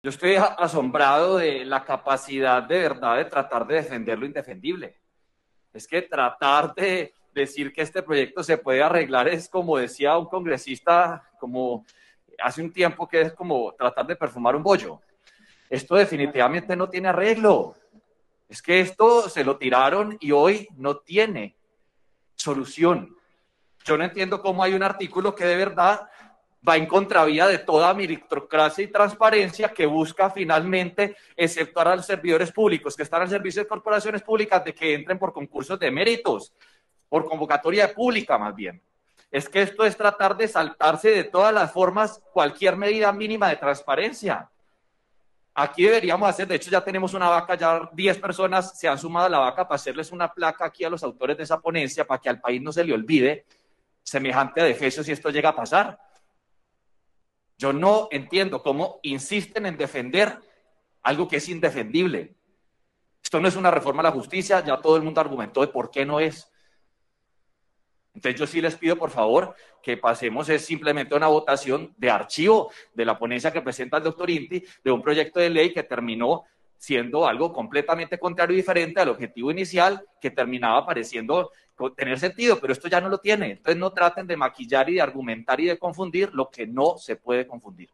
Yo estoy asombrado de la capacidad de verdad de tratar de defender lo indefendible. Es que tratar de decir que este proyecto se puede arreglar es como decía un congresista, como hace un tiempo, que es como tratar de perfumar un bollo. Esto definitivamente no tiene arreglo. Es que esto se lo tiraron y hoy no tiene solución. Yo no entiendo cómo hay un artículo que de verdad va en contravía de toda meritocracia y transparencia que busca finalmente exceptuar a los servidores públicos que están al servicio de corporaciones públicas de que entren por concursos de méritos, por convocatoria pública más bien. Es que esto es tratar de saltarse de todas las formas cualquier medida mínima de transparencia. Aquí deberíamos hacer, de hecho ya tenemos una vaca, ya 10 personas se han sumado a la vaca para hacerles una placa aquí a los autores de esa ponencia para que al país no se le olvide semejante defecio si esto llega a pasar. Yo no entiendo cómo insisten en defender algo que es indefendible. Esto no es una reforma a la justicia, ya todo el mundo argumentó de por qué no es. Entonces yo sí les pido, por favor, que pasemos es simplemente una votación de archivo de la ponencia que presenta el doctor Inti de un proyecto de ley que terminó siendo algo completamente contrario y diferente al objetivo inicial que terminaba pareciendo tener sentido, pero esto ya no lo tiene. Entonces no traten de maquillar y de argumentar y de confundir lo que no se puede confundir.